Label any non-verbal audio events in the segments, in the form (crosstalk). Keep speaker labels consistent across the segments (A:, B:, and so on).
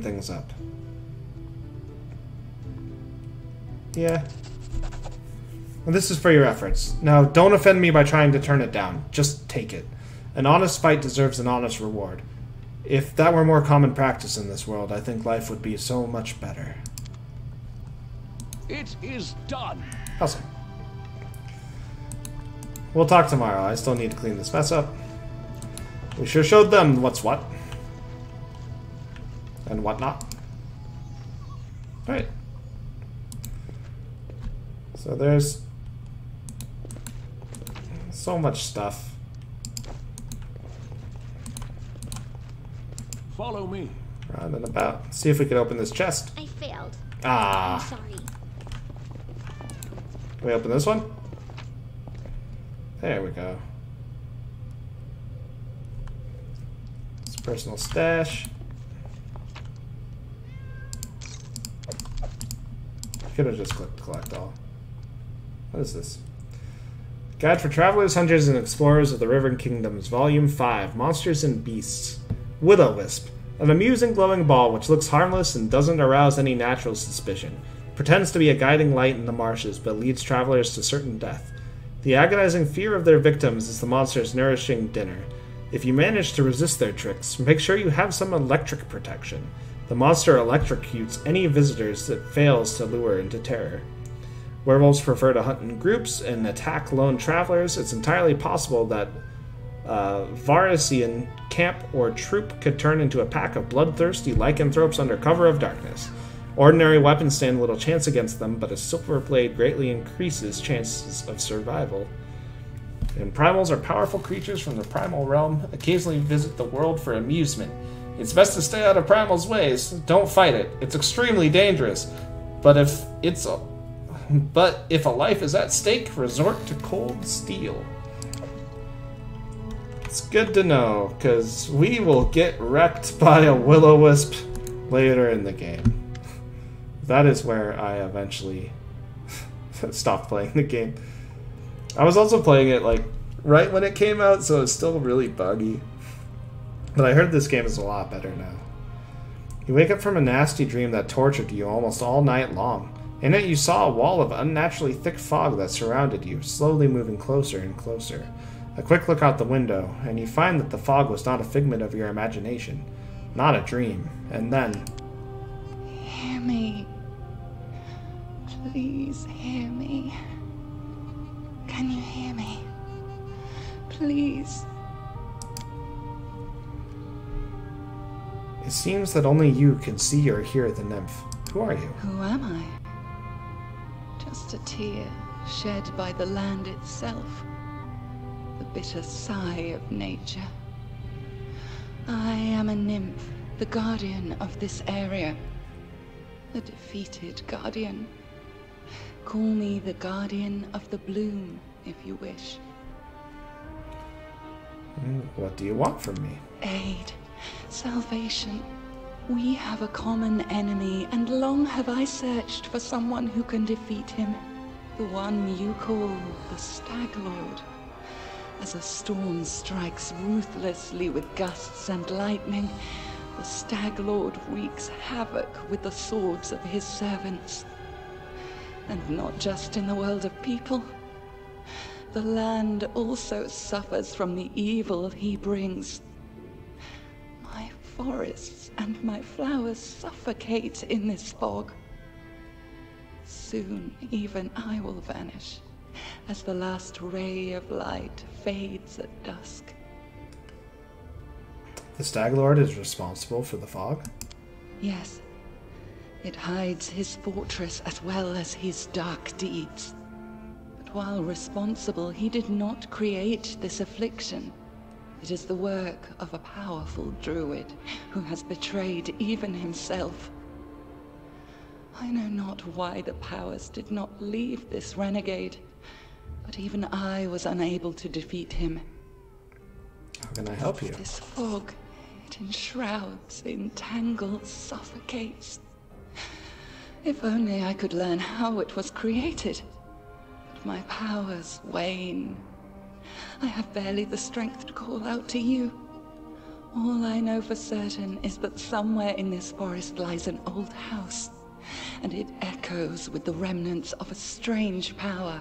A: things up. Yeah. Well, this is for your efforts. Now, don't offend me by trying to turn it down. Just take it. An honest fight deserves an honest reward. If that were more common practice in this world, I think life would be so much better.
B: It is done.
A: Awesome. We'll talk tomorrow. I still need to clean this mess up. We sure showed them what's what. And whatnot. Alright. So there's so much stuff.
B: Follow me.
A: Round and about. See if we can open this chest.
C: I failed.
A: Ah.
C: I'm sorry.
A: Can we open this one? There we go. It's personal stash. Could have just clicked collect all. What is this? Guide for Travelers, Hunters, and Explorers of the River Kingdoms, Volume 5 Monsters and Beasts. Will-o-Wisp. An amusing glowing ball which looks harmless and doesn't arouse any natural suspicion. Pretends to be a guiding light in the marshes, but leads travelers to certain death. The agonizing fear of their victims is the monster's nourishing dinner. If you manage to resist their tricks, make sure you have some electric protection. The monster electrocutes any visitors that fails to lure into terror. Werewolves prefer to hunt in groups and attack lone travelers. It's entirely possible that uh, Varisian camp or troop could turn into a pack of bloodthirsty lycanthropes under cover of darkness. Ordinary weapons stand little chance against them, but a silver blade greatly increases chances of survival. And primals are powerful creatures from the primal realm, occasionally visit the world for amusement. It's best to stay out of primal's ways. Don't fight it. It's extremely dangerous. But if it's a but if a life is at stake, resort to cold steel. It's good to know, because we will get wrecked (laughs) by a will-o-wisp later in the game. That is where I eventually (laughs) stopped playing the game. I was also playing it like right when it came out, so it's still really buggy. But I heard this game is a lot better now. You wake up from a nasty dream that tortured you almost all night long. In it, you saw a wall of unnaturally thick fog that surrounded you, slowly moving closer and closer. A quick look out the window, and you find that the fog was not a figment of your imagination, not a dream. And then,
D: Hear me. Please hear me. Can you hear me? Please.
A: It seems that only you can see or hear the nymph. Who are you?
D: Who am I? Just a tear shed by the land itself. The bitter sigh of nature. I am a nymph, the guardian of this area. The defeated guardian. Call me the guardian of the bloom, if you wish.
A: Mm, What do you want from me?
D: Aid, salvation. We have a common enemy, and long have I searched for someone who can defeat him. The one you call the Stag Lord. As a storm strikes ruthlessly with gusts and lightning, the Stag Lord wreaks havoc with the swords of his servants. And not just in the world of people. The land also suffers from the evil he brings. Forests and my flowers suffocate in this fog. Soon even I will vanish as the last ray of light fades at dusk.
A: The Stag Lord is responsible for the fog?
D: Yes, it hides his fortress as well as his dark deeds. But while responsible, he did not create this affliction. It is the work of a powerful druid who has betrayed even himself. I know not why the powers did not leave this renegade, but even I was unable to defeat him.
A: How can I help you?
D: This fog, it enshrouds, entangles, suffocates. If only I could learn how it was created. But my powers wane. I have barely the strength to call out to you. All I know for certain is that somewhere in this forest lies an old house, and it echoes with the remnants of a strange power.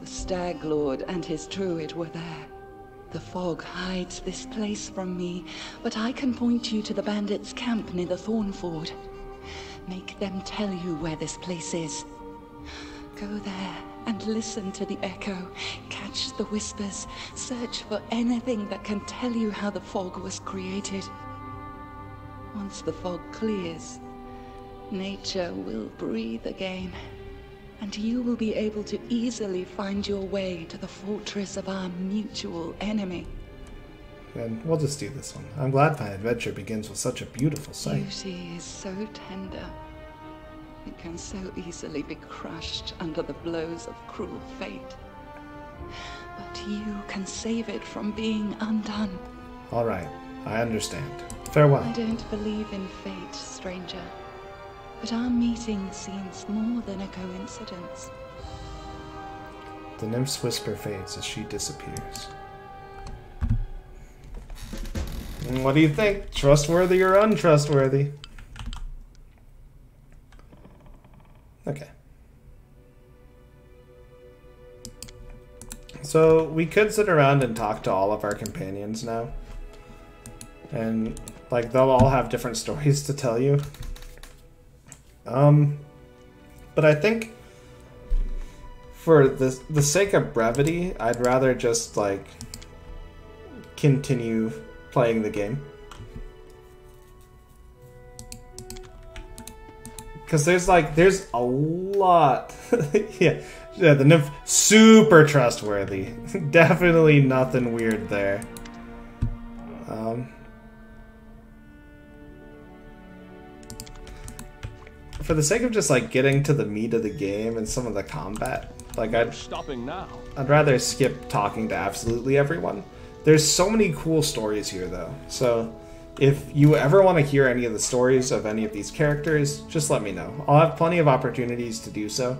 D: The Stag Lord and his druid were there. The fog hides this place from me, but I can point you to the bandits' camp near the Thornford. Make them tell you where this place is. Go there and listen to the echo. Catch the whispers. Search for anything that can tell you how the fog was created. Once the fog clears, nature will breathe again, and you will be able to easily find your way to the fortress of our mutual enemy.
A: Then we'll just do this one. I'm glad my adventure begins with such a beautiful sight.
D: Beauty is so tender. Can so easily be crushed under the blows of cruel fate. But you can save it from being undone.
A: All right, I understand. Farewell.
D: I don't believe in fate, stranger. But our meeting seems more than a coincidence.
A: The nymph's whisper fades as she disappears. What do you think? Trustworthy or untrustworthy? Okay. So we could sit around and talk to all of our companions now. And like they'll all have different (laughs) stories to tell you. Um but I think for the the sake of brevity, I'd rather just like continue playing the game. Cause there's like there's a lot (laughs) yeah. Yeah, the nymph super trustworthy. (laughs) Definitely nothing weird there. Um for the sake of just like getting to the meat of the game and some of the combat, like I'd
B: Stopping now.
A: I'd rather skip talking to absolutely everyone. There's so many cool stories here though. So if you ever want to hear any of the stories of any of these characters, just let me know. I'll have plenty of opportunities to do so.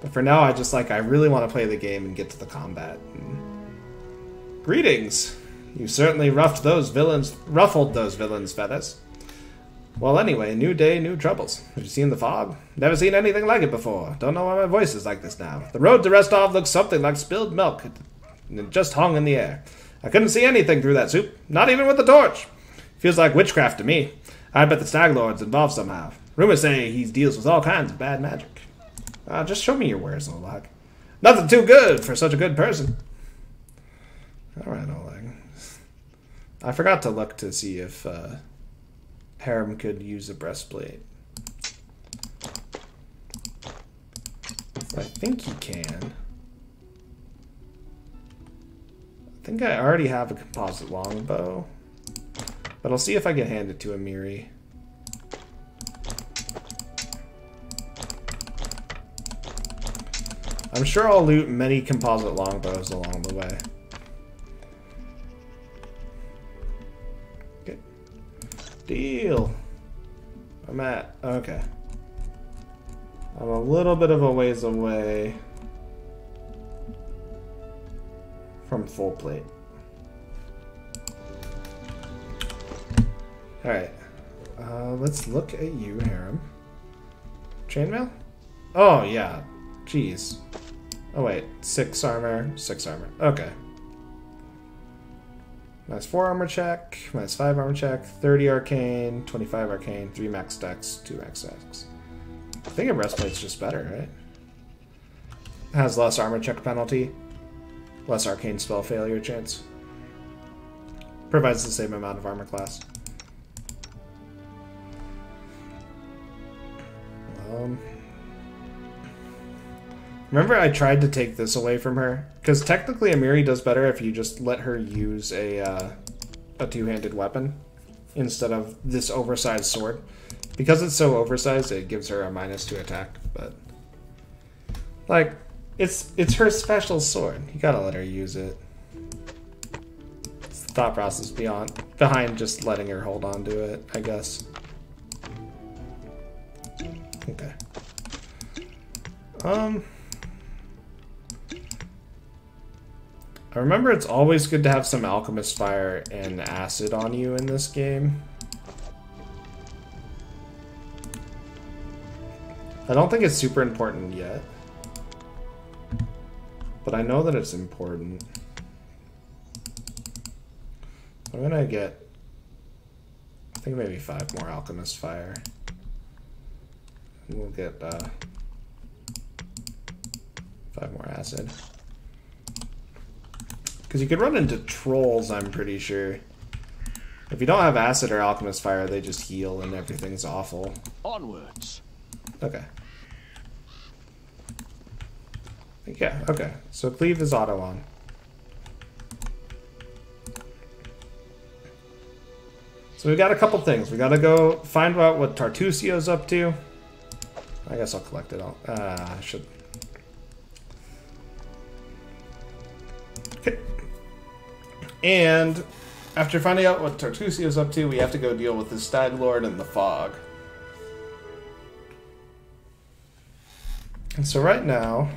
A: But for now, I just like I really want to play the game and get to the combat. And... Greetings. You certainly ruffed those villains, ruffled those villains' feathers. Well, anyway, new day, new troubles. Have you seen the fog? Never seen anything like it before. Don't know why my voice is like this now. The road to Restov looks something like spilled milk. It just hung in the air. I couldn't see anything through that soup, not even with the torch. Feels like witchcraft to me. I bet the Stag Lord's involved somehow. Rumors say he deals with all kinds of bad magic. Uh, just show me your wares, Oleg. Nothing too good for such a good person. All right, Oleg. I forgot to look to see if uh, Harrim could use a breastplate. I think he can. I think I already have a composite longbow. But I'll see if I can hand it to Amiri. I'm sure I'll loot many composite longbows along the way. Okay. Deal. I'm at... Okay. I'm a little bit of a ways away from full plate. Alright. Uh, let's look at you, Harrim. Chainmail? Oh, yeah. Jeez. Oh, wait. Six armor, six armor. Okay. Minus four armor check, minus five armor check, 30 arcane, 25 arcane, three max dex, two max dex. I think a breastplate's just better, right? Has less armor check penalty, less arcane spell failure chance. Provides the same amount of armor class. Um, remember, I tried to take this away from her because technically, Amiri does better if you just let her use a uh, a two-handed weapon instead of this oversized sword. Because it's so oversized, it gives her a minus to attack. But like, it's it's her special sword. You gotta let her use it. It's the thought process beyond behind just letting her hold on to it, I guess. Okay. Um. I remember it's always good to have some Alchemist Fire and Acid on you in this game. I don't think it's super important yet. But I know that it's important. I'm gonna get, I think maybe five more Alchemist Fire. We'll get uh, five more Acid. Because you could run into trolls, I'm pretty sure. If you don't have acid or alchemist fire, they just heal and everything's awful.
B: Onwards.
A: Okay. Yeah, okay. So cleave is auto on. So we got a couple things. We gotta go find out what Tartuccio's up to. I guess I'll collect it all. Uh, I should. Okay. And after finding out what Tartuccio's up to, we have to go deal with the Stag Lord and the Fog. And so right now,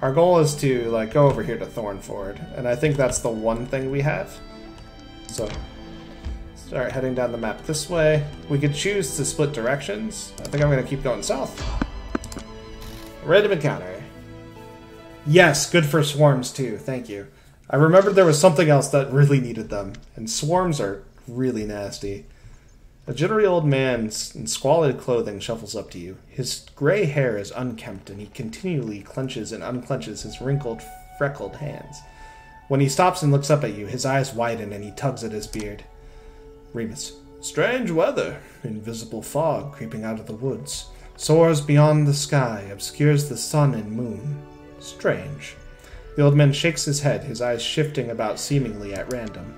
A: our goal is to like go over here to Thornford, and I think that's the one thing we have. So start heading down the map this way. We could choose to split directions. I think I'm gonna keep going south. Random encounter. Yes, good for swarms too. Thank you. I remembered there was something else that really needed them, and swarms are really nasty. A jittery old man in squalid clothing shuffles up to you. His gray hair is unkempt, and he continually clenches and unclenches his wrinkled, freckled hands. When he stops and looks up at you, his eyes widen and he tugs at his beard. Remus. Strange weather. Invisible fog creeping out of the woods. Soars beyond the sky, obscures the sun and moon. Strange. The old man shakes his head, his eyes shifting about seemingly at random.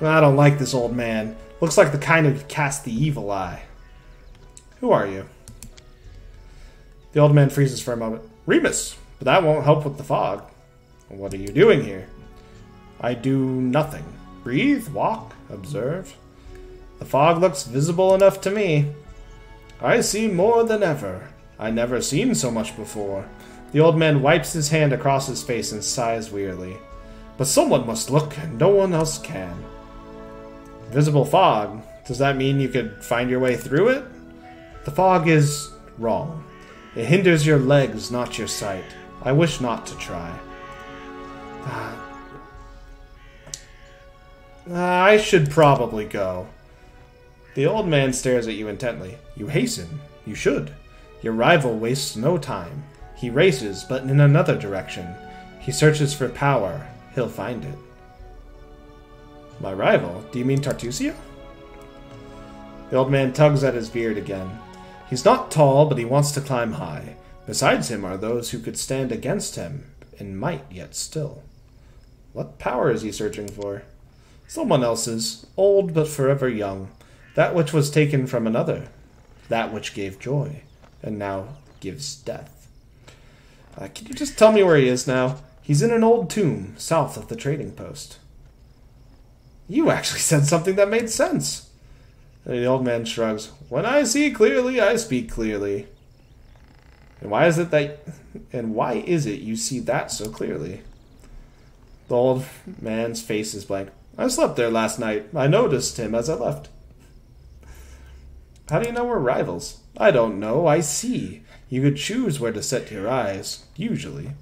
A: I don't like this old man. Looks like the kind who cast the evil eye. Who are you? The old man freezes for a moment. Remus, but that won't help with the fog. What are you doing here? I do nothing. Breathe, walk, observe. The fog looks visible enough to me. I see more than ever. I never seen so much before. The old man wipes his hand across his face and sighs wearily. But someone must look, and no one else can. Visible fog. Does that mean you could find your way through it? The fog is wrong. It hinders your legs, not your sight. I wish not to try. Uh, I should probably go. The old man stares at you intently. You hasten. You should. Your rival wastes no time. He races, but in another direction. He searches for power. He'll find it. My rival? Do you mean Tartuccio? The old man tugs at his beard again. He's not tall, but he wants to climb high. Besides him are those who could stand against him, and might yet still. What power is he searching for? Someone else's, old but forever young. That which was taken from another. That which gave joy, and now gives death. Uh, can you just tell me where he is now? He's in an old tomb, south of the trading post. You actually (laughs) said something that made sense. And the old man shrugs. When I see clearly, I speak clearly. And why is it that and why is it you see that so clearly? The old man's face is blank. I slept there last night. I noticed him as I left. How do you know we're rivals? I don't know. I see. You could choose where to set your eyes, usually.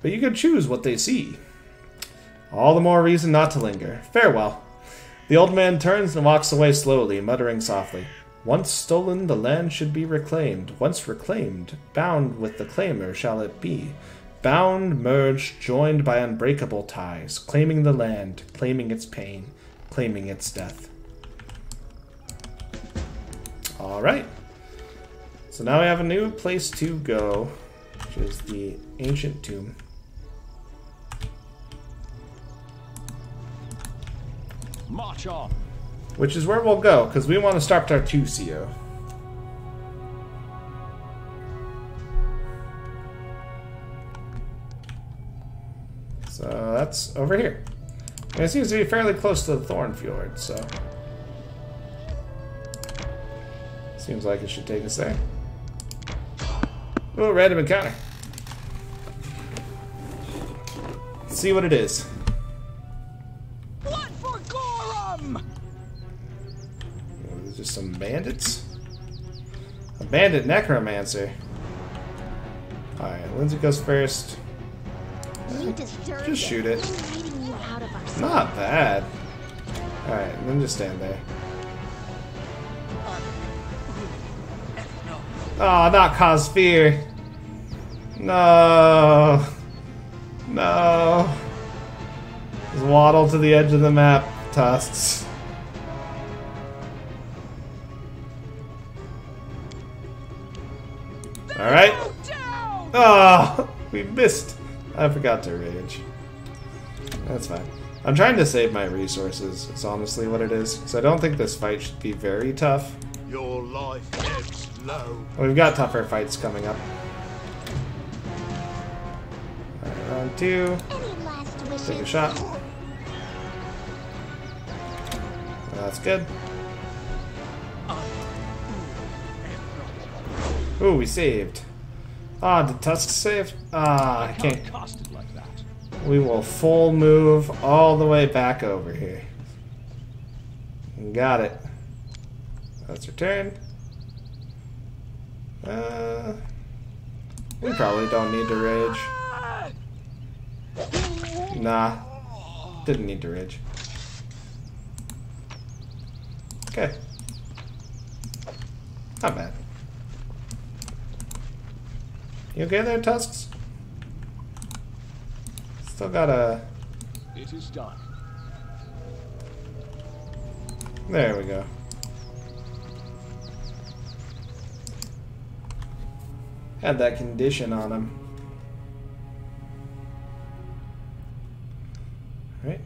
A: But you could choose what they see. All the more reason not to linger. Farewell. The old man turns and walks away slowly, muttering softly. Once stolen, the land should be reclaimed. Once reclaimed, bound with the claimer shall it be. Bound, merged, joined by unbreakable ties, claiming the land, claiming its pain, claiming its death. Alright. So now we have a new place to go, which is the ancient tomb.
B: March on.
A: Which is where we'll go, because we want to start Tartuccio. So that's over here. And it seems to be fairly close to the Thorn Thornford, so... Seems like it should take us there. Oh, random encounter. see what it is.
B: What for Gorum?
A: Oh, Just some bandits. A bandit necromancer. Alright, Linzi goes first.
C: You deserve
A: Just shoot it.
C: We're leading you out of our
A: Not bad. Alright, then just stand there. Oh, not cause fear. No. No. Just waddle to the edge of the map, Tusks. Alright. Oh, ah, we missed. I forgot to rage. That's fine. I'm trying to save my resources, It's honestly what it is. So I don't think this fight should be very tough.
E: Your life ebbs.
A: We've got tougher fights coming up. Alright, round two. Take a shot. That's good. Ooh, we saved. Ah, did Tusk save? Ah, I can't.
B: Can't it like that.
A: We will full move all the way back over here. Got it. That's turn. Uh, we probably don't need to rage. Nah, didn't need to rage. Okay. Not bad. You okay there, Tusks? Still got a.
B: It is done.
A: There we go. Had that condition on him. All right.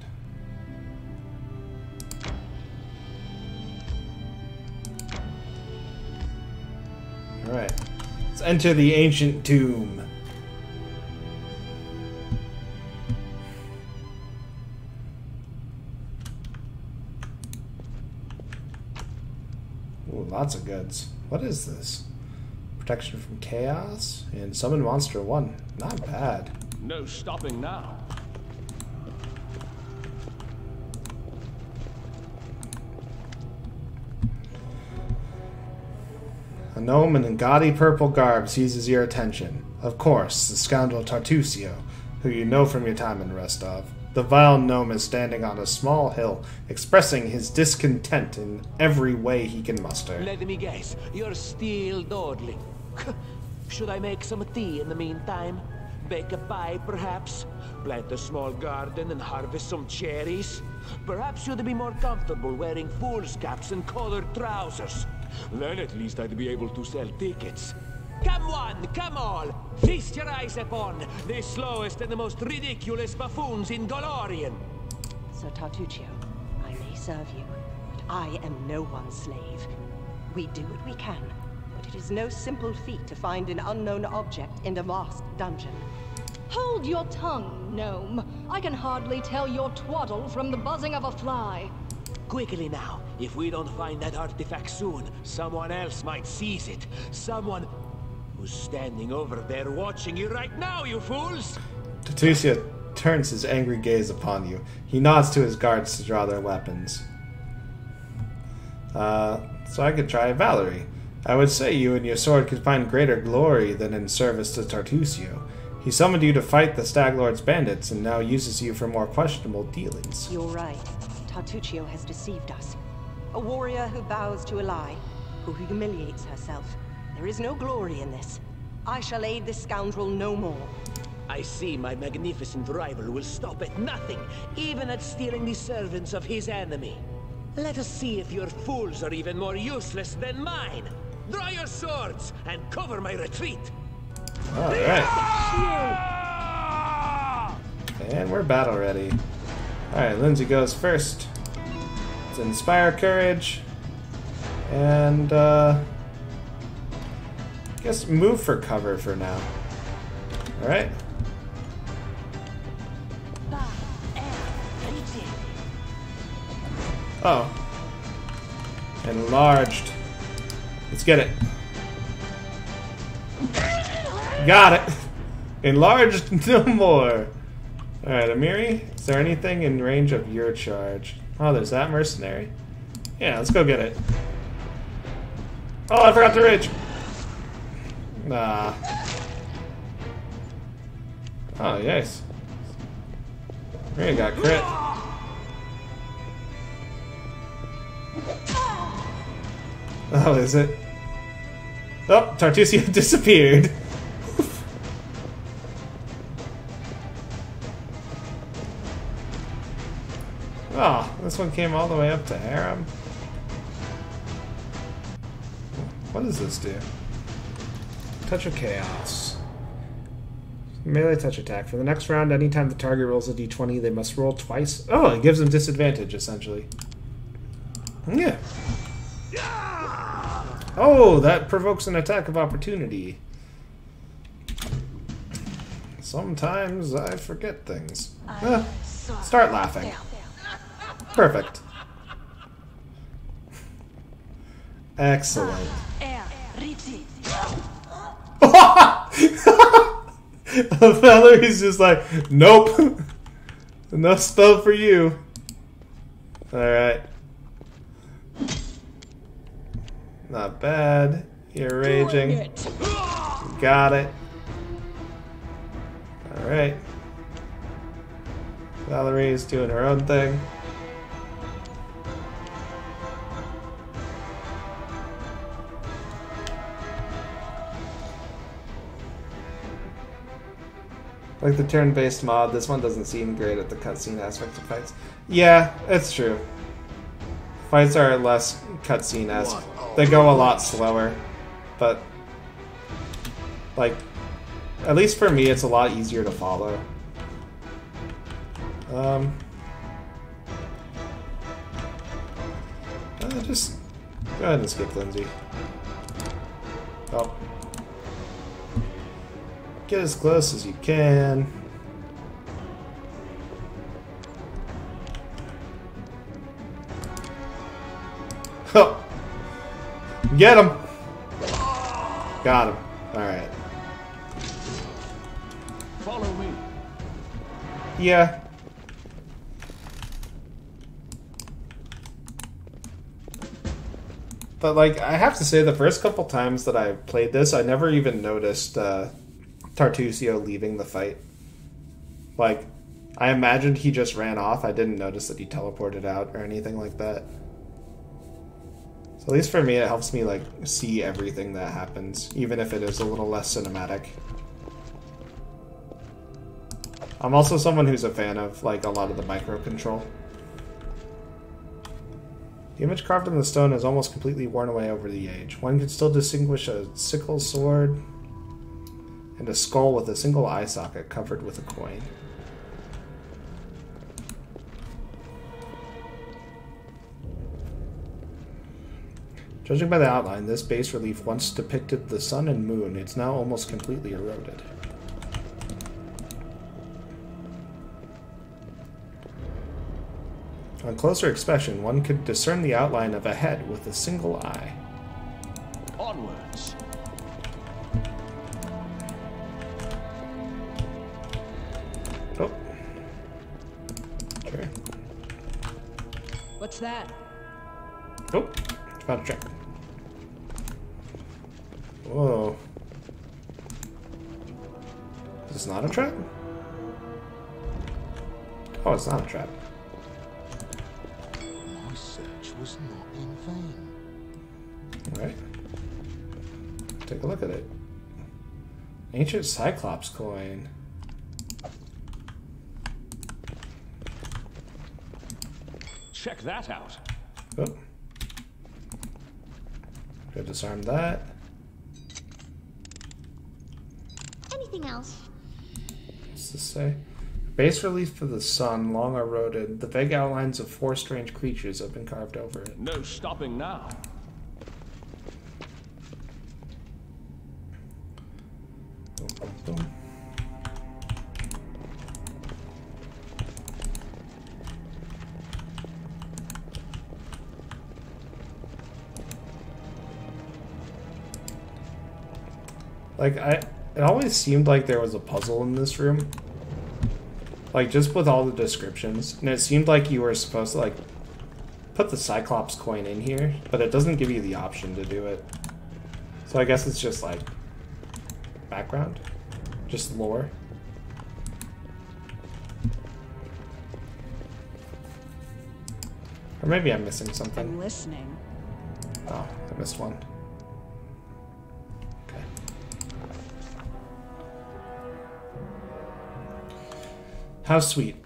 A: Alright. Let's enter the ancient tomb. Ooh, lots of goods. What is this? Protection from chaos and summon monster one. Not bad.
B: No stopping now.
A: A gnome in a gaudy purple garb seizes your attention. Of course, the scoundrel Tartuccio, who you know from your time in Restov. The vile gnome is standing on a small hill, expressing his discontent in every way he can muster.
F: Let me guess, you're still dawdling. Should I make some tea in the meantime? Bake a pie, perhaps? Plant a small garden and harvest some cherries? Perhaps you'd be more comfortable wearing fool's caps and colored trousers. Then at least I'd be able to sell tickets. Come one, come all! Feast your eyes upon the slowest and the most ridiculous buffoons in Golarion!
G: Sir Tartuccio, I may serve you, but I am no one's slave. We do what we can, but it is no simple feat to find an unknown object in a vast dungeon.
H: Hold your tongue, gnome. I can hardly tell your twaddle from the buzzing of a fly.
F: Quickly now. If we don't find that artifact soon, someone else might seize it. Someone who's standing over there watching you right now, you fools!
A: Tartuccio turns his angry gaze upon you. He nods to his guards to draw their weapons. Uh, so I could try Valerie. I would say you and your sword could find greater glory than in service to Tartuccio. He summoned you to fight the Stag Lord's bandits and now uses you for more questionable dealings.
G: You're right. Tartuccio has deceived us. A warrior who bows to a lie, who humiliates herself. There is no glory in this. I shall aid this scoundrel no more.
F: I see my magnificent rival will stop at nothing, even at stealing the servants of his enemy. Let us see if your fools are even more useless than mine. Draw your swords and cover my retreat.
A: Alright. And we're battle ready. Alright, Linzi goes first. Let's inspire courage. And, uh. I guess move for cover for now. Alright. Oh. Enlarged. Let's get it. Got it. Enlarged (laughs) no more. Alright, Amiri, is there anything in range of your charge? Oh, there's that mercenary. Yeah, let's go get it. Oh, I forgot the rage! Nah. Oh, yes. Amiri got crit. Oh, is it? Oh, Tartuccio (laughs) disappeared. Oh, this one came all the way up to Harrim. What does this do? Touch of Chaos. Melee touch attack. For the next round, anytime the target rolls a d20, they must roll twice. Oh, it gives them disadvantage, essentially. Yeah. Oh, that provokes an attack of opportunity. Sometimes I forget things. Ah, start laughing. Perfect. Excellent. (laughs) Valerie's just like, nope. (laughs) no spell for you. Alright. Not bad. You're raging. Got it. Alright. Valerie is doing her own thing. Like the turn-based mod, this one doesn't seem great at the cutscene aspect of fights. Yeah, it's true. Fights are less cutscene-esque. They go a lot slower, but like, at least for me, it's a lot easier to follow. Um, uh, just go ahead and skip Linzi. Oh. Get as close as you can. Get him! Got him. Alright.
B: Follow me.
A: Yeah. But like, I have to say, the first couple times that I played this, I never even noticed uh, Tartuccio leaving the fight. Like, I imagined he just ran off. I didn't notice that he teleported out or anything like that. At least for me, it helps me like see everything that happens, even if it is a little less cinematic. I'm also someone who's a fan of like a lot of the micro control. The image carved in the stone is almost completely worn away over the age. One can still distinguish a sickle sword and a skull with a single eye socket covered with a coin. Judging by the outline, this bas relief once depicted the sun and moon. It's now almost completely eroded. On closer inspection, one could discern the outline of a head with a single eye.
B: Onwards.
A: Oh. Sure.
H: What's that?
A: Oh, about to trap. Whoa. Is this not a trap? Oh, it's not a trap.
E: My search was not in vain.
A: Alright. Take a look at it. Ancient Cyclops coin.
B: Check that out.
A: Oh. Could disarm that.
C: Anything else?
A: What's this say? Base relief for the sun, long eroded. The vague outlines of four strange creatures have been carved over it.
B: No stopping now.
A: Boom, boom, boom. Like I, it always seemed like there was a puzzle in this room. Like, just with all the descriptions. And it seemed like you were supposed to, like, put the Cyclops coin in here, but it doesn't give you the option to do it. So I guess it's just, like, background? Just lore? Or maybe I'm missing something.
D: I'm listening.
A: Oh, I missed one. How sweet.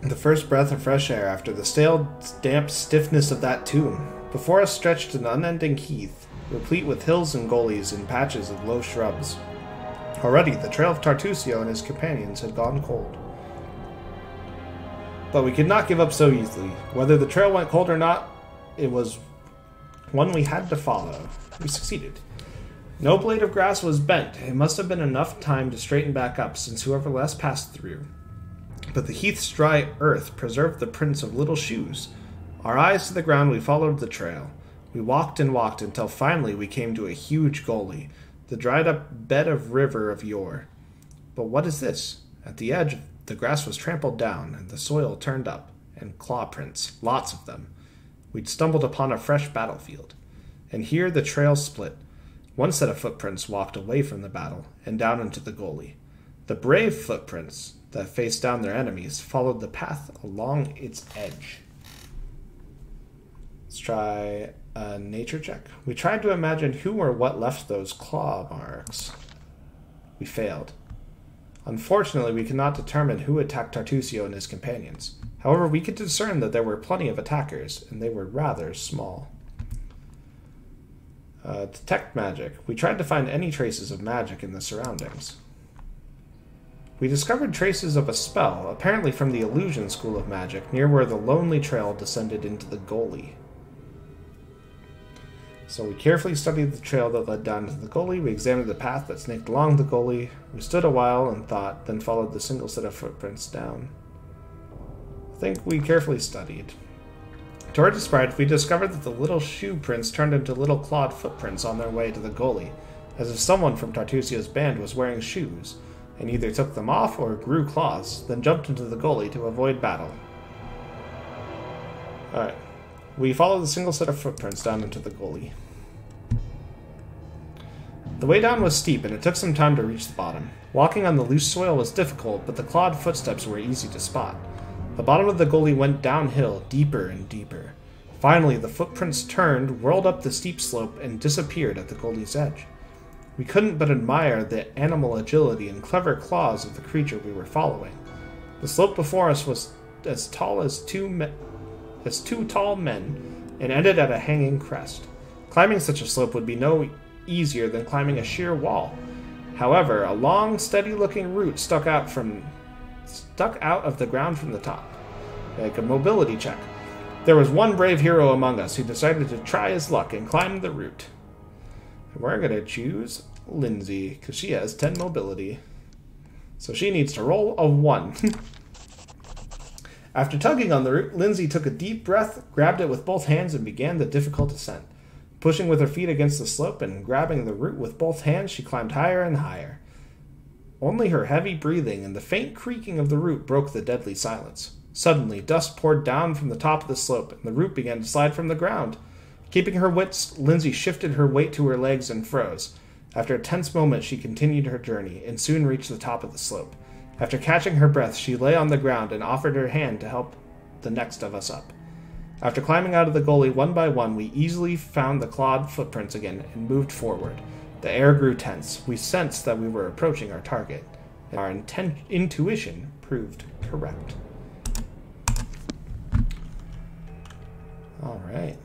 A: The first breath of fresh air after the stale, damp stiffness of that tomb. Before us stretched an unending heath, replete with hills and gullies and patches of low shrubs. Already, the trail of Tartuccio and his companions had gone cold. But we could not give up so easily. Whether the trail went cold or not, it was one we had to follow. We succeeded. No blade of grass was bent. It must have been enough time to straighten back up, since whoever last passed through. But the heath's dry earth preserved the prints of little shoes. Our eyes to the ground, we followed the trail. We walked and walked until finally we came to a huge gully, the dried up bed of river of yore. But what is this? At the edge, the grass was trampled down, and the soil turned up, and claw prints, lots of them. We'd stumbled upon a fresh battlefield. And here the trail split. One set of footprints walked away from the battle and down into the gully. The brave footprints that faced down their enemies followed the path along its edge. Let's try a nature check. We tried to imagine who or what left those claw marks. We failed. Unfortunately, we could not determine who attacked Tartuccio and his companions. However, we could discern that there were plenty of attackers, and they were rather small. Uh, detect magic. We tried to find any traces of magic in the surroundings. We discovered traces of a spell, apparently from the Illusion School of Magic, near where the Lonely Trail descended into the gully. So we carefully studied the trail that led down to the gully. We examined the path that snaked along the gully. We stood a while and thought, then followed the single set of footprints down. I think we carefully studied. To our surprise, we discovered that the little shoe prints turned into little clawed footprints on their way to the gully, as if someone from Tartuccio's band was wearing shoes, and either took them off or grew claws, then jumped into the gully to avoid battle. Alright. We followed the single set of footprints down into the gully. The way down was steep, and it took some time to reach the bottom. Walking on the loose soil was difficult, but the clawed footsteps were easy to spot. The bottom of the gully went downhill, deeper and deeper. Finally, the footprints turned, whirled up the steep slope, and disappeared at the gully's edge. We couldn't but admire the animal agility and clever claws of the creature we were following. The slope before us was as tall as two me- as two tall men, and ended at a hanging crest. Climbing such a slope would be no easier than climbing a sheer wall. However, a long, steady-looking root stuck out from stuck out of the ground from the top. Make a mobility check. There was one brave hero among us who decided to try his luck and climb the root. We're to choose Linzi because she has 10 mobility. So she needs to roll a 1. (laughs) After tugging on the root, Linzi took a deep breath, grabbed it with both hands, and began the difficult ascent. Pushing with her feet against the slope and grabbing the root with both hands, she climbed higher and higher. Only her heavy breathing and the faint creaking of the root broke the deadly silence. Suddenly, dust poured down from the top of the slope, and the root began to slide from the ground. Keeping her wits, Linzi shifted her weight to her legs and froze. After a tense moment, she continued her journey and soon reached the top of the slope. After catching her breath, she lay on the ground and offered her hand to help the next of us up. After climbing out of the gully one by one, we easily found the clawed footprints again and moved forward. The air grew tense. We sensed that we were approaching our target, and our inten- intuition proved correct. All right.